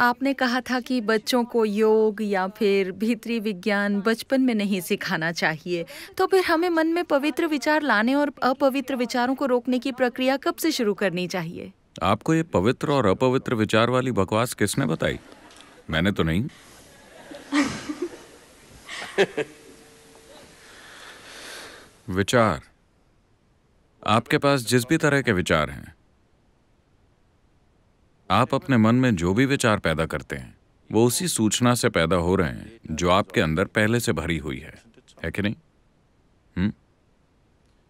आपने कहा था कि बच्चों को योग या फिर भीतरी विज्ञान बचपन में नहीं सिखाना चाहिए। तो फिर हमें मन में पवित्र विचार लाने और अपवित्र विचारों को रोकने की प्रक्रिया कब से शुरू करनी चाहिए? आपको ये पवित्र और अपवित्र विचार वाली बकवास किसने बताई? मैंने तो नहीं। विचार। आपके पास जिस भी तरह के विचार हैं आप अपने मन में जो भी विचार पैदा करते हैं, वो उसी सूचना से पैदा हो रहे हैं, जो आपके अंदर पहले से भरी हुई है। है कि नहीं? हुँ?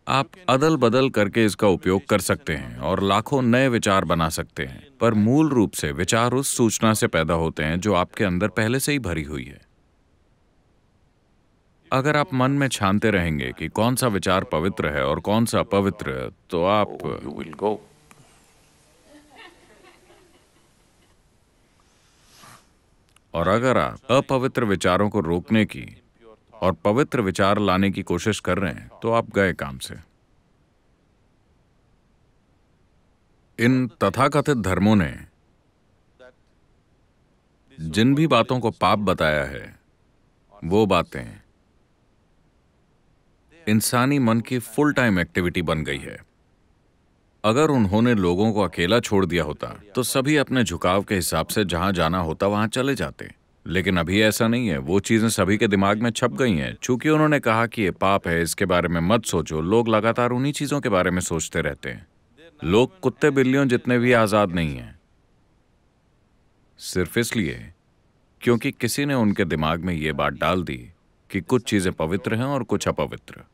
आप अदल बदल करके इसका उपयोग कर सकते हैं और लाखों नए विचार बना सकते हैं, पर मूल रूप से विचार उस सूचना से पैदा होते हैं, जो आपके अंदर पहले से ही भरी हुई है। अगर आप मन में छानते रहेंगे कि कौन सा विचार पवित्र है और कौन सा अपवित्र तो आप और अगर आप अपवित्र विचारों को रोकने की और पवित्र विचार लाने की कोशिश कर रहे हैं तो आप गए काम से। इन तथाकथित धर्मों ने जिन भी बातों को पाप बताया है, वो बातें इंसानी मन की फुल टाइम एक्टिविटी बन गई है। अगर उन्होंने लोगों को अकेला छोड़ दिया होता तो सभी अपने झुकाव के हिसाब से जहाँ जाना होता, वहाँ चले जाते। लेकिन अभी ऐसा नहीं है। वो चीज़ें सभी के दिमाग में छप गई हैं। चूँकि उन्होंने कहा कि ये पाप है, इसके बारे में मत सोचो। लोग लगातार उन्हीं चीज़ों के बारे में सोचते रहते हैं। लोग कुत्ते, बिल्लियों जितने भी आज़ाद नहीं हैं। सिर्फ़ इसलिए क्योंकि किसी ने उनके दिमाग में ये बात डाल दी कि कुछ चीज़ें पवित्र हैं और कुछ अपवित्र।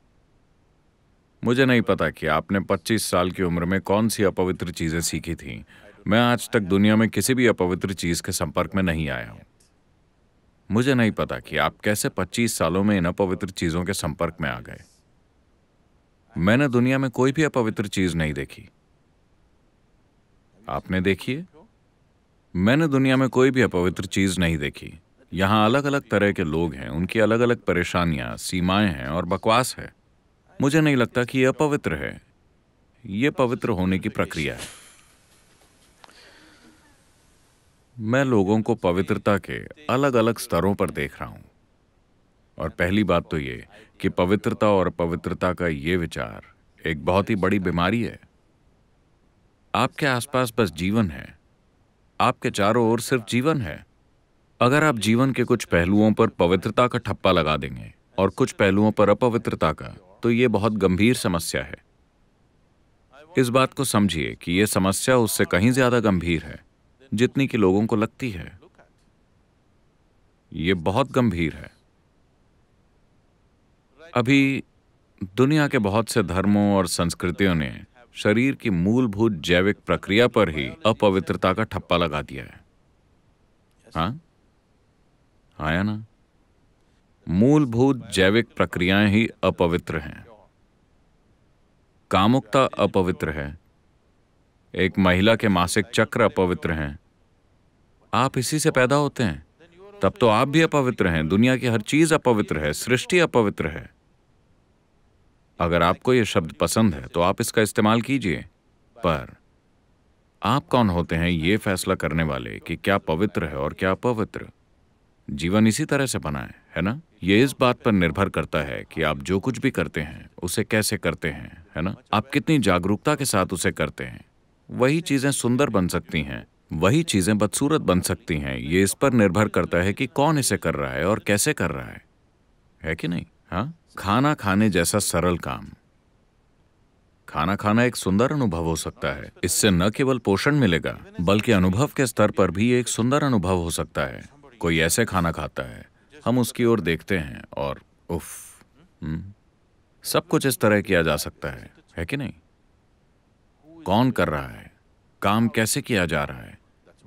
मुझे नहीं पता कि आपने 25 साल की उम्र में कौन सी अपवित्र चीज़ें सीखी थी। मैं आज तक दुनिया में किसी भी अपवित्र चीज़ के संपर्क में नहीं आया हूँ। मुझे नहीं पता कि आप कैसे 25 सालों में इन अपवित्र चीज़ों के संपर्क में आ गए। मैंने दुनिया में कोई भी अपवित्र चीज़ नहीं देखी। आपने देखी है? मैंने दुनिया में कोई भी अपवित्र चीज़ नहीं देखी। यहाँ अलग अलग तरह के लोग हैं, उनकी अलग अलग परेशानियाँ, सीमाएँ हैं और बकवास है। मुझे नहीं लगता कि यह पवित्र है। यह पवित्र होने की प्रक्रिया है। मैं लोगों को पवित्रता के अलग अलग स्तरों पर देख रहा हूँ। और पहली बात तो ये कि पवित्रता और अपवित्रता का ये विचार एक बहुत ही बड़ी बीमारी है। आपके आसपास बस जीवन है। आपके चारों ओर सिर्फ़ जीवन है। अगर आप जीवन के कुछ पहलुओं पर पवित्रता का ठप्पा लगा देंगे और कुछ पहलुओं पर अपवित्रता का तो ये बहुत गंभीर समस्या है। इस बात को समझिए कि यह समस्या उससे कहीं ज़्यादा गंभीर है, जितनी कि लोगों को लगती है। ये बहुत गंभीर है। अभी दुनिया के बहुत से धर्मों और संस्कृतियों ने शरीर की मूलभूत जैविक प्रक्रिया पर ही अपवित्रता का ठप्पा लगा दिया है। हाँ? आया ना? मूलभूत जैविक प्रक्रियाएँ ही अपवित्र हैं। कामुकता अपवित्र है। एक महिला के मासिक चक्र अपवित्र हैं। आप इसी से पैदा होते हैं। तब तो आप भी अपवित्र हैं। दुनिया की हर चीज़ अपवित्र है। सृष्टि अपवित्र है। अगर आपको यह शब्द पसंद है तो आप इसका इस्तेमाल कीजिए। पर आप कौन होते हैं ये फैसला करने वाले कि क्या पवित्र है और क्या अपवित्र? जीवन इसी तरह से बना है है ना? ये इस बात पर निर्भर करता है कि आप जो कुछ भी करते हैं, उसे कैसे करते हैं, है ना? आप कितनी जागरूकता के साथ उसे करते हैं। वही चीज़ें सुंदर बन सकती हैं, वही चीज़ें बदसूरत बन सकती हैं, ये इस पर निर्भर करता है कि कौन इसे कर रहा है और कैसे कर रहा है। है कि नहीं? हाँ? खाना खाने जैसा सरल काम। खाना खाना एक सुंदर अनुभव हो सकता है। इससे न केवल पोषण मिलेगा, बल्कि अनुभव के स्तर पर भी एक सुंदर अनुभव हो सकता है। कोई ऐसे खाना खाता है हम उसकी ओर देखते हैं और उफ हम्म, सब कुछ इस तरह किया जा सकता है है कि नहीं? कौन कर रहा है? काम कैसे किया जा रहा है?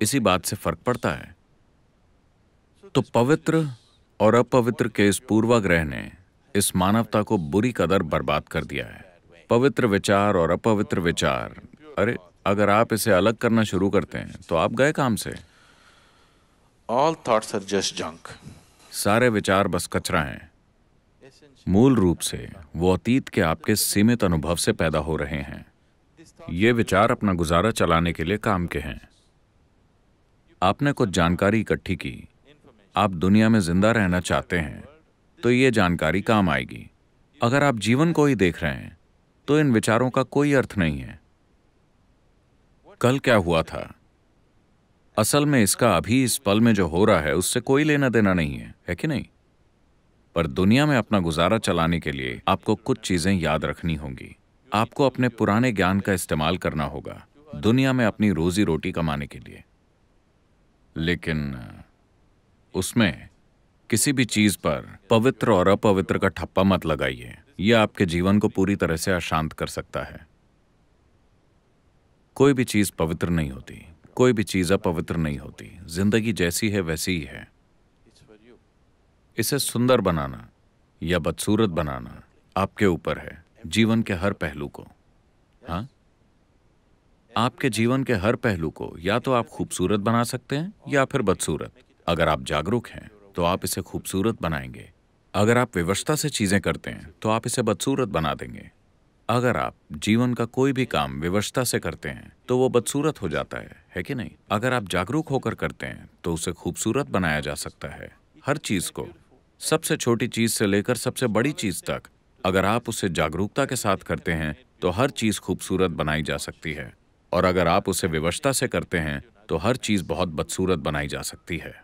इसी बात से फ़र्क पड़ता है। तो पवित्र और अपवित्र के इस पूर्वाग्रह ने इस मानवता को बुरी कदर बर्बाद कर दिया है। पवित्र विचार और अपवित्र विचार। अरे अगर आप इसे अलग करना शुरू करते हैं तो आप गए काम से? All thoughts are just junk. सारे विचार बस कचरा हैं। मूल रूप से, वो अतीत के आपके सीमित अनुभव से पैदा हो रहे हैं। ये विचार अपना गुजारा चलाने के लिए काम के हैं। आपने कुछ जानकारी इकट्ठी की। आप दुनिया में ज़िंदा रहना चाहते हैं तो ये जानकारी काम आएगी। अगर आप जीवन को ही देख रहे हैं तो इन विचारों का कोई अर्थ नहीं है। कल क्या हुआ था? असल में इसका अभी इस पल में जो हो रहा है, उससे कोई लेना देना नहीं है है कि नहीं? पर दुनिया में अपना गुजारा चलाने के लिए आपको कुछ चीज़ें याद रखनी होंगी। आपको अपने पुराने ज्ञान का इस्तेमाल करना होगा, दुनिया में अपनी रोजी रोटी कमाने के लिए। लेकिन, उसमें किसी भी चीज़ पर पवित्र और अपवित्र का ठप्पा मत लगाइए। यह आपके जीवन को पूरी तरह से अशांत कर सकता है। कोई भी चीज़ पवित्र नहीं होती। कोई भी चीज़ अपवित्र नहीं होती। ज़िंदगी जैसी है, वैसी ही है। इसे सुंदर बनाना या बदसूरत बनाना आपके ऊपर है, जीवन के हर पहलू को। हाँ? आपके जीवन के हर पहलू को या तो आप खूबसूरत बना सकते हैं या फिर बदसूरत। अगर आप जागरूक हैं तो आप इसे खूबसूरत बनाएँगे। अगर आप विवशता से चीज़ें करते हैं तो आप इसे बदसूरत बना देंगे। अगर आप जीवन का कोई भी काम विवशता से करते हैं तो वो बदसूरत हो जाता है है कि नहीं? अगर आप जागरूक होकर करते हैं तो उसे खूबसूरत बनाया जा सकता है। हर चीज़ को, सबसे छोटी चीज़ से लेकर सबसे बड़ी चीज़ तक, अगर आप उसे जागरूकता के साथ करते हैं तो हर चीज़ खूबसूरत बनाई जा सकती है। और अगर आप उसे विवशता से करते हैं तो हर चीज़ बहुत बदसूरत बनाई जा सकती है।